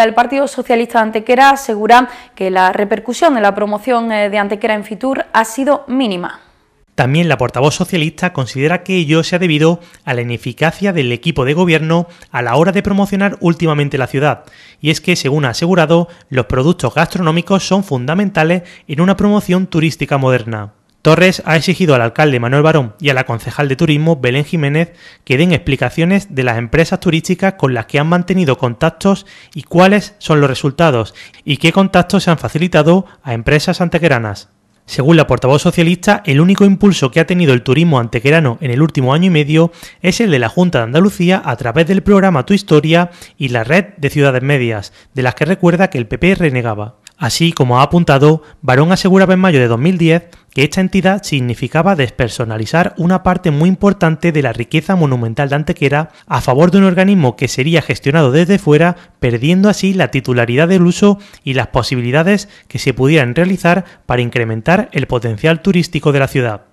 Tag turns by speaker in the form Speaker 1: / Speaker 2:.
Speaker 1: Del Partido Socialista de Antequera asegura que la repercusión de la promoción eh, de Antequera en Fitur ha sido mínima.
Speaker 2: También la portavoz socialista considera que ello se ha debido a la ineficacia del equipo de gobierno a la hora de promocionar últimamente la ciudad, y es que, según ha asegurado, los productos gastronómicos son fundamentales en una promoción turística moderna. Torres ha exigido al alcalde Manuel Barón y a la concejal de turismo Belén Jiménez que den explicaciones de las empresas turísticas con las que han mantenido contactos y cuáles son los resultados y qué contactos se han facilitado a empresas antequeranas. Según la portavoz socialista, el único impulso que ha tenido el turismo antequerano en el último año y medio es el de la Junta de Andalucía a través del programa Tu Historia y la red de ciudades medias, de las que recuerda que el PP renegaba. Así como ha apuntado, Barón aseguraba en mayo de 2010 que esta entidad significaba despersonalizar una parte muy importante de la riqueza monumental de Antequera a favor de un organismo que sería gestionado desde fuera, perdiendo así la titularidad del uso y las posibilidades que se pudieran realizar para incrementar el potencial turístico de la ciudad.